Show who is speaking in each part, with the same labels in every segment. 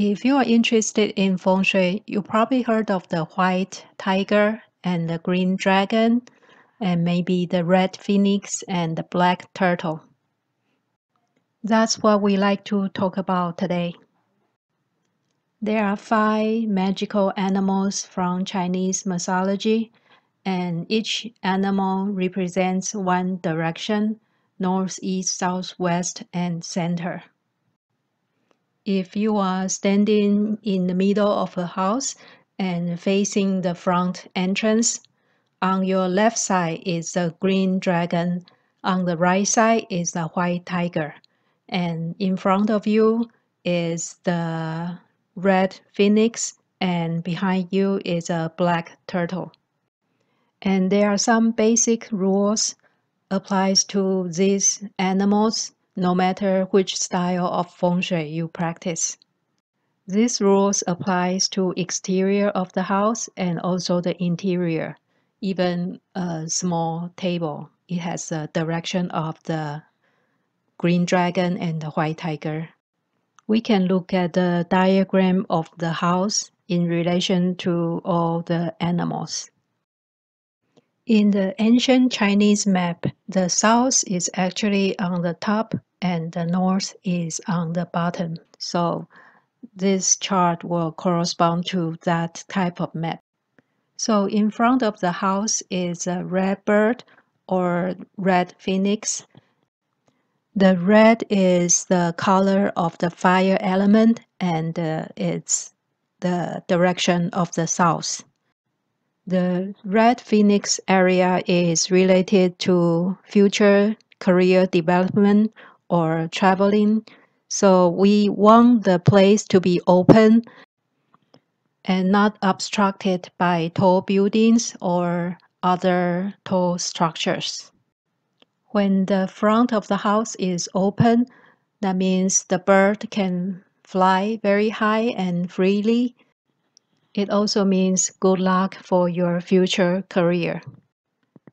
Speaker 1: If you are interested in feng shui, you probably heard of the white tiger and the green dragon, and maybe the red phoenix and the black turtle. That's what we like to talk about today. There are five magical animals from Chinese mythology, and each animal represents one direction north, east, south, west, and center. If you are standing in the middle of a house and facing the front entrance, on your left side is the green dragon, on the right side is the white tiger, and in front of you is the red phoenix, and behind you is a black turtle. And there are some basic rules applies to these animals no matter which style of feng shui you practice. These rules applies to exterior of the house and also the interior. Even a small table, it has the direction of the green dragon and the white tiger we can look at the diagram of the house in relation to all the animals. In the ancient Chinese map, the south is actually on the top and the north is on the bottom. So this chart will correspond to that type of map. So in front of the house is a red bird or red phoenix the red is the color of the fire element and uh, it's the direction of the south. The red phoenix area is related to future career development or traveling. So we want the place to be open and not obstructed by tall buildings or other tall structures. When the front of the house is open, that means the bird can fly very high and freely. It also means good luck for your future career.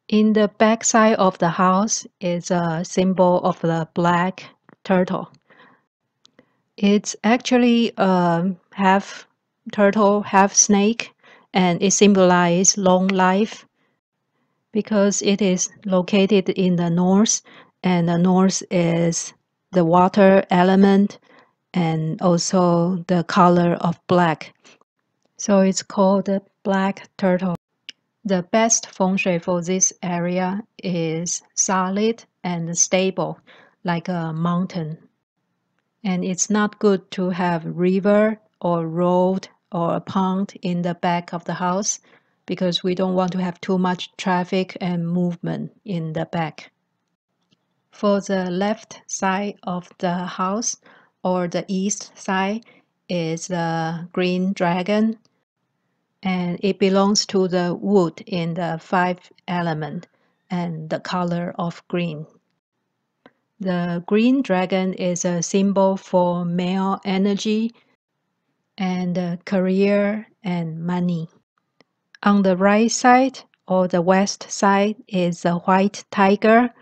Speaker 1: In the back side of the house is a symbol of the black turtle. It's actually a half turtle, half snake, and it symbolizes long life because it is located in the north and the north is the water element and also the color of black. So it's called the black turtle. The best feng shui for this area is solid and stable like a mountain. And it's not good to have river or road or a pond in the back of the house because we don't want to have too much traffic and movement in the back. For the left side of the house or the east side is the green dragon and it belongs to the wood in the five element and the color of green. The green dragon is a symbol for male energy and uh, career and money. On the right side or the west side is a white tiger.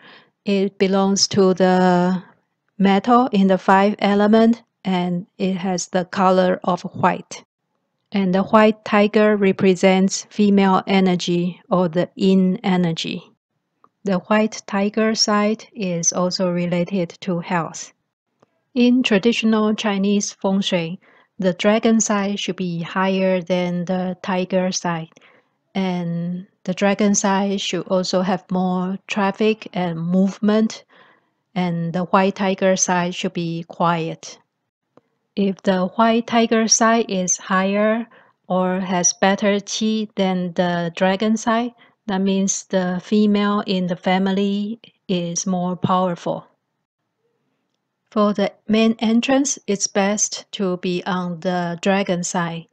Speaker 1: It belongs to the metal in the five element and it has the color of white. And the white tiger represents female energy or the yin energy. The white tiger side is also related to health. In traditional Chinese feng shui, the dragon side should be higher than the tiger side and the dragon side should also have more traffic and movement and the white tiger side should be quiet. If the white tiger side is higher or has better qi than the dragon side, that means the female in the family is more powerful. For the main entrance, it's best to be on the dragon side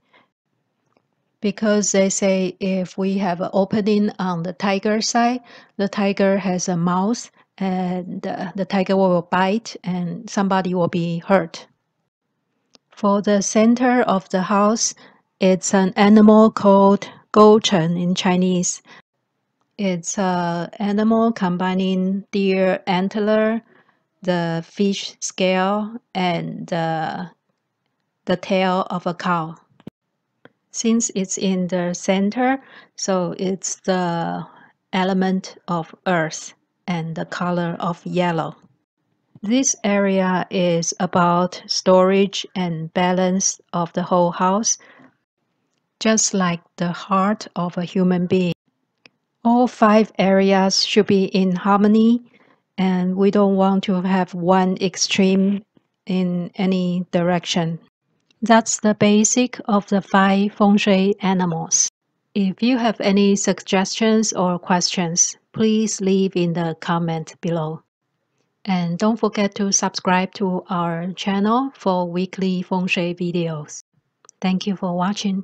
Speaker 1: because they say if we have an opening on the tiger side, the tiger has a mouth and the tiger will bite and somebody will be hurt. For the center of the house, it's an animal called Chen in Chinese. It's an animal combining deer antler, the fish scale, and uh, the tail of a cow. Since it's in the center, so it's the element of earth and the color of yellow. This area is about storage and balance of the whole house, just like the heart of a human being. All five areas should be in harmony and we don't want to have one extreme in any direction. That's the basic of the five feng shui animals. If you have any suggestions or questions, please leave in the comment below. And don't forget to subscribe to our channel for weekly feng shui videos. Thank you for watching.